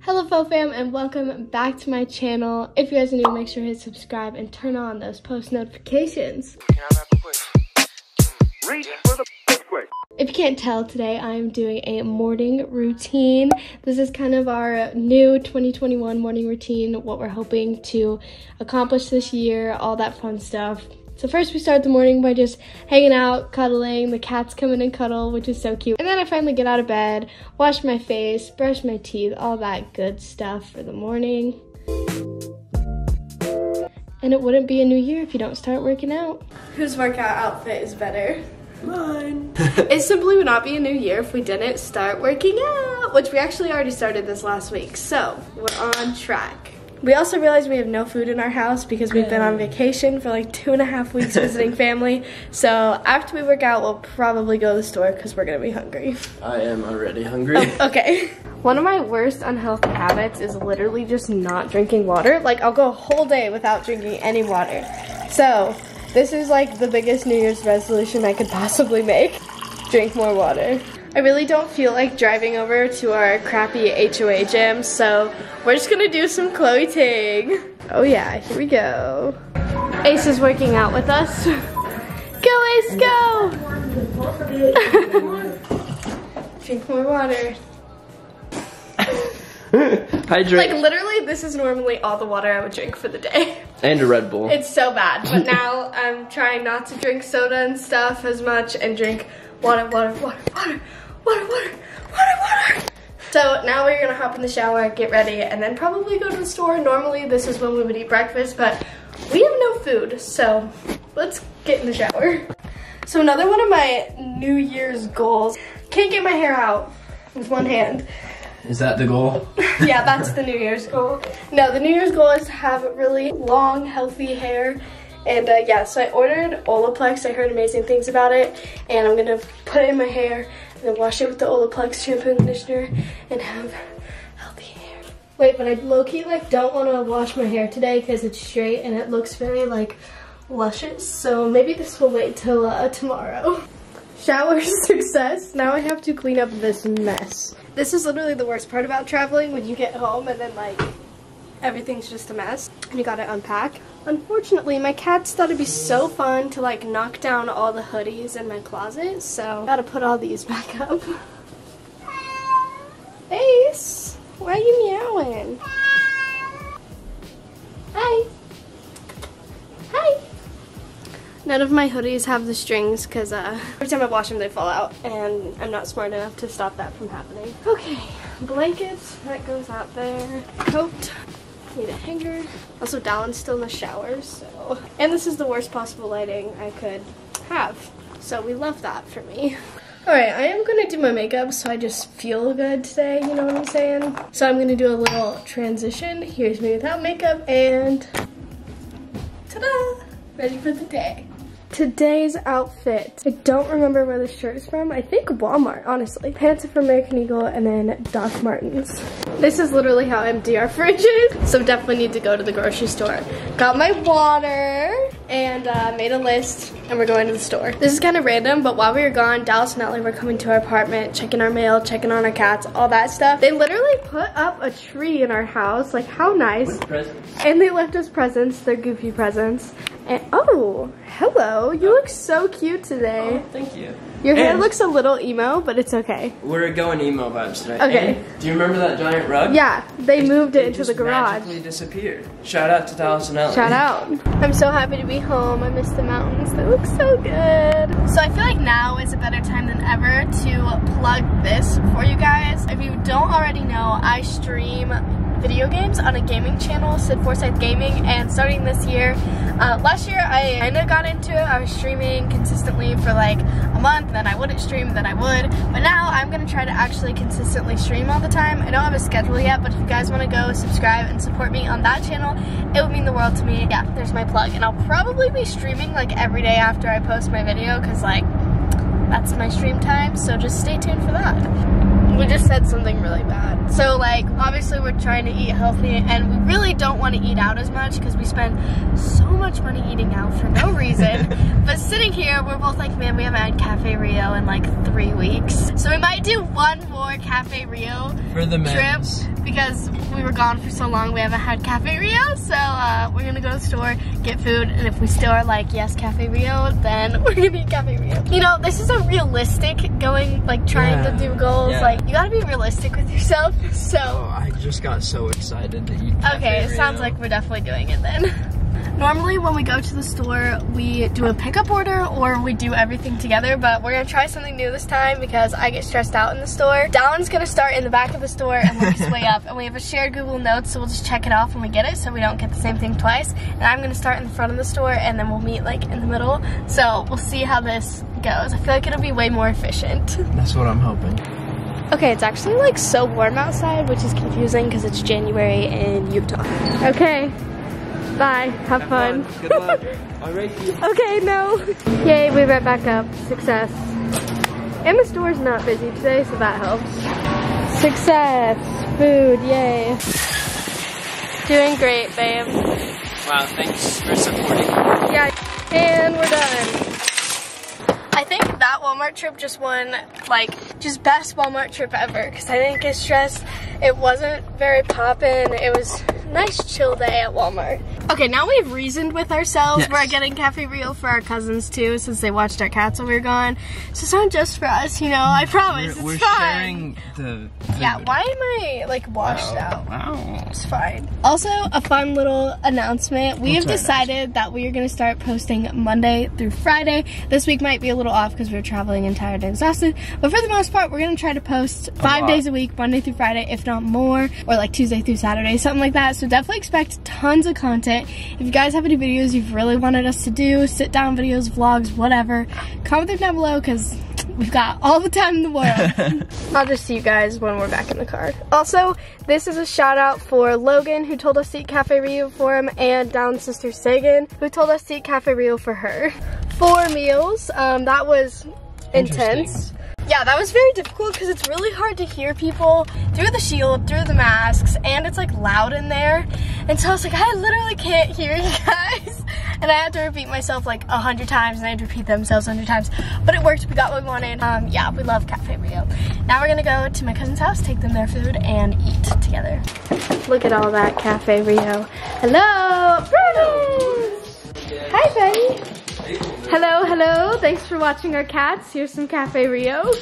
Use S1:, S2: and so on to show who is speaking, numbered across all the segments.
S1: Hello Fo Fam and welcome back to my channel. If you guys are new, make sure to hit subscribe and turn on those post notifications. If you can't tell, today I'm doing a morning routine. This is kind of our new 2021 morning routine, what we're hoping to accomplish this year, all that fun stuff. So first we start the morning by just hanging out, cuddling, the cats come in and cuddle, which is so cute. And then I finally get out of bed, wash my face, brush my teeth, all that good stuff for the morning. And it wouldn't be a new year if you don't start working out. Whose workout outfit is better?
S2: Mine.
S1: it simply would not be a new year if we didn't start working out, which we actually already started this last week. So we're on track. We also realized we have no food in our house because we've been on vacation for like two and a half weeks visiting family. So after we work out, we'll probably go to the store because we're gonna be hungry.
S2: I am already hungry.
S1: Oh, okay. One of my worst unhealthy habits is literally just not drinking water. Like I'll go a whole day without drinking any water. So this is like the biggest New Year's resolution I could possibly make. Drink more water. I really don't feel like driving over to our crappy HOA gym, so we're just gonna do some Chloe Ting. Oh yeah, here we go. Ace is working out with us. Go Ace, go! Drink more water.
S2: Hydrate.
S1: Like literally, this is normally all the water I would drink for the day.
S2: and a Red Bull.
S1: It's so bad, but now I'm trying not to drink soda and stuff as much and drink water, water, water, water, water, water, water, water. So now we're gonna hop in the shower, get ready, and then probably go to the store. Normally this is when we would eat breakfast, but we have no food, so let's get in the shower. So another one of my New Year's goals, can't get my hair out with one hand.
S2: Is that the goal?
S1: yeah, that's the New Year's goal. No, the New Year's goal is to have really long, healthy hair. And uh, yeah, so I ordered Olaplex. I heard amazing things about it. And I'm gonna put it in my hair and then wash it with the Olaplex shampoo and conditioner and have healthy hair. Wait, but I low-key like don't wanna wash my hair today because it's straight and it looks very like luscious. So maybe this will wait till uh, tomorrow. Shower success. Now I have to clean up this mess. This is literally the worst part about traveling when you get home and then like everything's just a mess and you gotta unpack. Unfortunately, my cats thought it'd be so fun to like knock down all the hoodies in my closet, so gotta put all these back up. Ace, why are you meowing? Hi. Hi. None of my hoodies have the strings because uh, every time I wash them they fall out and I'm not smart enough to stop that from happening. Okay, blankets, that goes out there. Coat, need a hanger. Also Dallin's still in the shower, so. And this is the worst possible lighting I could have. So we love that for me. Alright, I am going to do my makeup so I just feel good today, you know what I'm saying? So I'm going to do a little transition. Here's me without makeup and ta-da! Ready for the day. Today's outfit. I don't remember where the shirt is from. I think Walmart, honestly. Pants are from American Eagle and then Doc Martens. This is literally how empty our fridge is. So definitely need to go to the grocery store. Got my water and uh, made a list and we're going to the store. This is kind of random, but while we were gone, Dallas and Ellie were coming to our apartment, checking our mail, checking on our cats, all that stuff. They literally put up a tree in our house. Like how nice.
S2: With presents.
S1: And they left us presents. They're goofy presents. And oh, hello. You look so cute today.
S2: Oh, thank you.
S1: Your hair
S2: And
S1: looks a little emo, but it's okay.
S2: We're going emo vibes today.
S1: Okay.
S2: And do you remember that giant rug?
S1: Yeah, they moved it into
S2: just
S1: the garage.
S2: magically disappeared. Shout out to Dallas and Ellie.
S1: Shout out. I'm so happy to be home. I miss the mountains. They look so good. So I feel like now is a better time than ever to plug this for you guys. If you don't already know, I stream video games on a gaming channel, Syd Forsyth Gaming, and starting this year, uh, last year I kind of got into it. I was streaming consistently for like a month, then I wouldn't stream, then I would. But now I'm gonna try to actually consistently stream all the time. I don't have a schedule yet, but if you guys wanna go subscribe and support me on that channel, it would mean the world to me. Yeah, there's my plug. And I'll probably be streaming like every day after I post my video, cause like, that's my stream time, so just stay tuned for that. We just said something really bad. So like obviously we're trying to eat healthy and we really don't want to eat out as much because we spend so much money eating out for no reason. but sitting here, we're both like, man, we haven't had Cafe Rio in like three weeks. So we might do one more Cafe Rio
S2: For the
S1: trip because we were gone for so long we haven't had Cafe Rio. So uh, we're gonna go to the store, get food, and if we still are like, yes, Cafe Rio, then we're gonna eat Cafe Rio. You know, this is a realistic going, like trying to do goals.
S2: Yeah.
S1: Like you gotta be realistic with yourself. So
S2: Oh, I just got so excited to eat.
S1: Okay, it sounds like we're definitely doing it then. Normally when we go to the store, we do a pickup order or we do everything together, but we're gonna try something new this time because I get stressed out in the store. Dallin's gonna start in the back of the store and work his way up, and we have a shared Google Notes, so we'll just check it off when we get it so we don't get the same thing twice. And I'm gonna start in the front of the store and then we'll meet like in the middle. So we'll see how this goes. I feel like it'll be way more efficient.
S2: That's what I'm hoping.
S1: Okay, it's actually like so warm outside, which is confusing because it's January in Utah. Okay, bye. Have, fun.
S2: Good luck. I'll race you.
S1: Okay, no. Yay, we went back up. Success. And the store's not busy today, so that helps. Success. Food, yay. Doing great, babe.
S2: Wow, thanks for supporting.
S1: Yeah, and we're done. I think that Walmart trip just won, like, just best Walmart trip ever. Because I didn't get stressed. It wasn't very poppin'. It was nice chill day at Walmart. Okay, now we've reasoned with ourselves.
S2: Yes.
S1: We're getting Cafe Rio for our cousins too, since they watched our cats when we were gone. So it's not just for us, you know. I promise.
S2: We're, we're
S1: it's fine.
S2: sharing the.
S1: Yeah, why am I like washed oh, out?
S2: Wow.
S1: It's fine. Also, a fun little announcement. We
S2: What's
S1: have
S2: our
S1: decided that we are going to start posting Monday through Friday. This week might be a little off because we're traveling and tired and exhausted. But for the most part, we're going to try to post five
S2: lot.
S1: days a week, Monday through Friday, if not more, or like Tuesday through Saturday, something like that. So definitely expect tons of content. If you guys have any videos you've really wanted us to do, sit down videos, vlogs, whatever, comment them down below because we've got all the time in the world. I'll just see you guys when we're back in the car. Also, this is a shout out for Logan who told us to eat Cafe Rio for him and Down sister Sagan who told us to eat Cafe Rio for her. Four meals. Um, that was intense. Yeah, that was very difficult because it's really hard to hear people through the shield, through the masks, and it's like loud in there. And so I was like, I literally can't hear you guys. And I had to repeat myself like a hundred times and I had to repeat themselves a hundred times. But it worked, we got what we wanted. Um, yeah, we love Cafe Rio. Now we're gonna go to my cousin's house, take them their food, and eat together. Look at all that Cafe Rio. Hello, Prudence! Hi, Betty. Hello, hello. Thanks for watching our cats. Here's some Cafe Rio.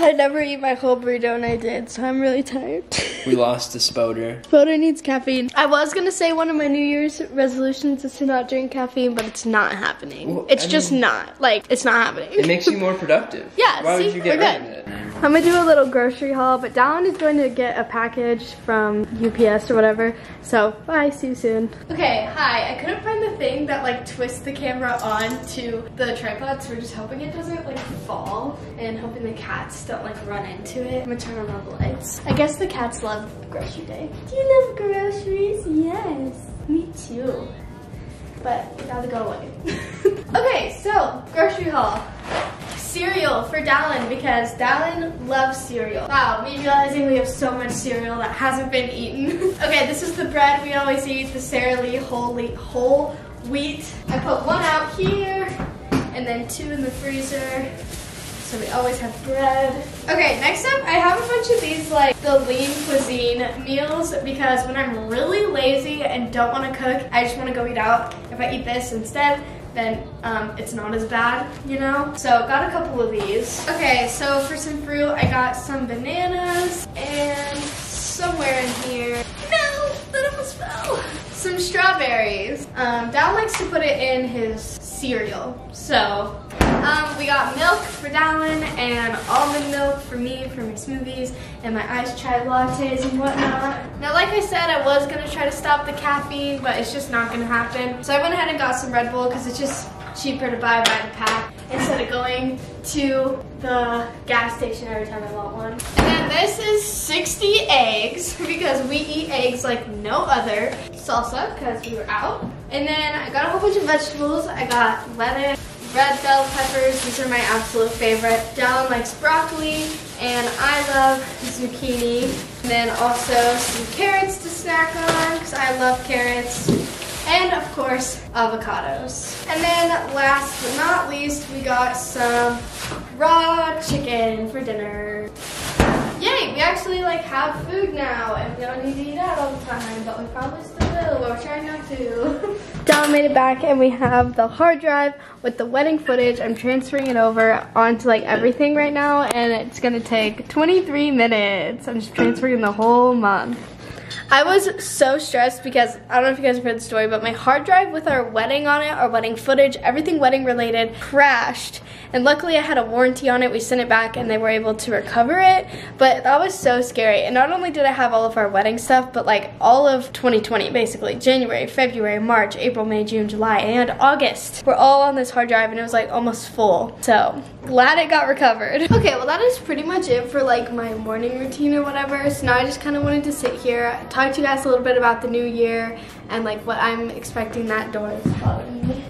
S1: I never eat my whole burrito and I did, so I'm really tired.
S2: We lost a spoder.
S1: Photo needs caffeine. I was gonna say one of my New Year's resolutions is to not drink caffeine, but it's not happening.
S2: Well,
S1: it's
S2: I
S1: just
S2: mean-
S1: not. Like, it's not happening.
S2: It makes you more productive.
S1: Yeah,
S2: Why
S1: see?
S2: would you get
S1: We're
S2: rid of it?
S1: I'm gonna do a little grocery haul, but Dallin is going to get a package from UPS or whatever. So, bye, see you soon. Okay, hi. I couldn't find the thing that like twists the camera on to the tripod, so we're just hoping it doesn't like fall and hoping the cats don't like run into it. I'm gonna turn on all the lights. I guess the cats love grocery day. Do you love groceries? Yes, me too. But gotta go away. okay, so grocery haul cereal for Dallin because Dallin loves cereal. Wow, me realizing we have so much cereal that hasn't been eaten. okay, this is the bread we always eat, the Sara Lee whole, wheat- whole wheat. I put one out here and then two in the freezer. So we always have bread. Okay, next up I have a bunch of these like the lean cuisine meals because when I'm really lazy and don't want to cook, I just want to go eat out. If I eat this instead, then um, it's not as bad, you know? So got a couple of these. Okay, so for some fruit, I got some bananas and somewhere in here, no, that almost fell. Some strawberries. Um, Dal likes to put it in his cereal. So um, we got milk for Dallin and almond milk for me for my smoothies and my iced chai lattes and whatnot. Now, like I said, I was gonna try to stop the caffeine, but it's just not gonna happen. So I went ahead and got some Red Bull because it's just cheaper to buy by the pack instead of going to the gas station every time I want one. And then this is 60 eggs because we eat eggs like no other. Salsa because we were out. And then I got a whole bunch of vegetables. I got lettuce, red bell peppers. These are my absolute favorite. Dallin likes broccoli, and I love zucchini. And then also some carrots to snack on, because I love carrots. And of course, avocados. And then last but not least, we got some raw chicken for dinner. Yay, we actually like have food now and we don't need to eat out all the time, but we probably still but we're trying not to. Dallin made it back and we have the hard drive with the wedding footage. I'm transferring it over onto like everything right now and it's gonna take 23 minutes. I'm just transferring the whole month. I was so stressed because I don't know if you guys have heard the story, but my hard drive with our wedding on it, our wedding footage, everything wedding related crashed. And luckily I had a warranty on it. We sent it back and they were able to recover it. But that was so scary. And not only did I have all of our wedding stuff, but like all of 2020 basically. January, February, March, April, May, June, July, and August. We're all on this hard drive and it was like almost full. So glad it got recovered. Okay, well that is pretty much it for like my morning routine or whatever. So now I just kind of wanted to sit here, talk to you guys a little bit about the new year and like what I'm expecting that door is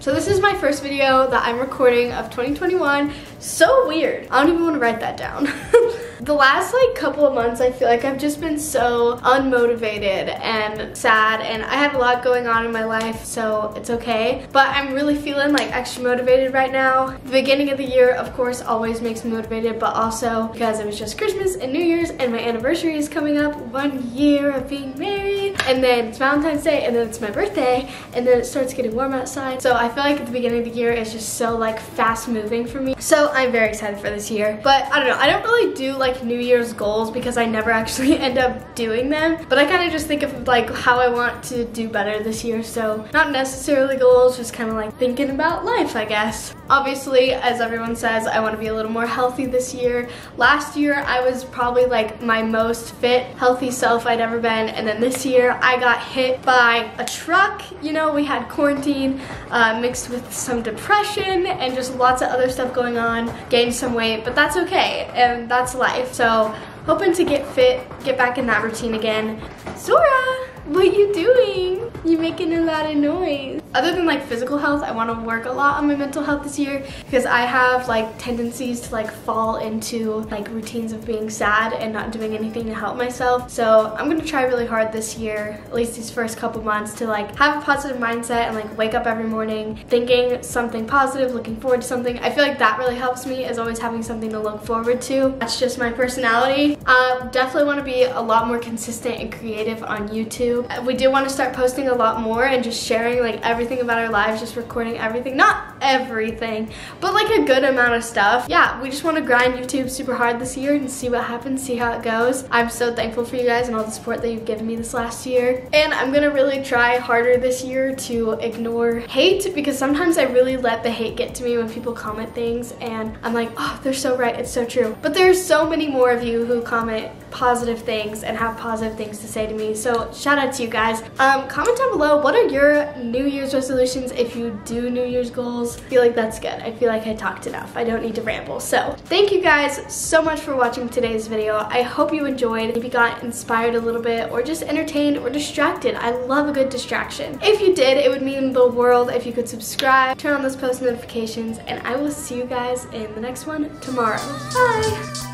S1: So this is my first video that I'm recording of 2021. So weird. I don't even want to write that down. the last like couple of months I feel like I've just been so unmotivated and sad and I had a lot going on in my life so it's okay. But I'm really feeling like extra motivated right now. The beginning of the year of course always makes me motivated but also because it was just Christmas and New Year's and my anniversary is coming up one year of being married. And then it's Valentine's Day and then it's my birthday and then it starts getting warm outside. So I feel like at the beginning of the year is just so like fast moving for me. So I'm very excited for this year but I don't know. I don't really do like New Year's goals because I never actually end up doing them. But I kind of just think of like how I want to do better this year. So not necessarily goals, just kind of like thinking about life, I guess. Obviously, as everyone says, I want to be a little more healthy this year. Last year, I was probably like my most fit, healthy self I'd ever been. And then this year, I got hit by a truck. You know, we had quarantine uh, mixed with some depression and just lots of other stuff going on. Gained some weight, but that's okay. And that's life. So hoping to get fit, get back in that routine again. Zora, what you doing? You making a lot of noise. Other than like physical health, I want to work a lot on my mental health this year because I have like tendencies to like fall into like routines of being sad and not doing anything to help myself. So I'm going to try really hard this year, at least these first couple months to like have a positive mindset and like wake up every morning thinking something positive, looking forward to something. I feel like that really helps me is always having something to look forward to. That's just my personality. Uh, definitely want to be a lot more consistent and creative on YouTube. We do want to start posting a lot more and just sharing like everything about our lives, just recording everything. Not everything, but like a good amount of stuff. Yeah, we just want to grind YouTube super hard this year and see what happens, see how it goes. I'm so thankful for you guys and all the support that you've given me this last year. And I'm gonna really try harder this year to ignore hate because sometimes I really let the hate get to me when people comment things and I'm like, oh, they're so right, it's so true. But there's so many more of you who comment positive things and have positive things to say to me. So shout out to you guys. Um, comment down below, what are your New Year's resolutions if you do New Year's goals? I feel like that's good. I feel like I talked enough. I don't need to ramble. So thank you guys so much for watching today's video. I hope you enjoyed, maybe you got inspired a little bit or just entertained or distracted. I love a good distraction. If you did, it would mean the world if you could subscribe, turn on those post notifications, and I will see you guys in the next one tomorrow. Bye!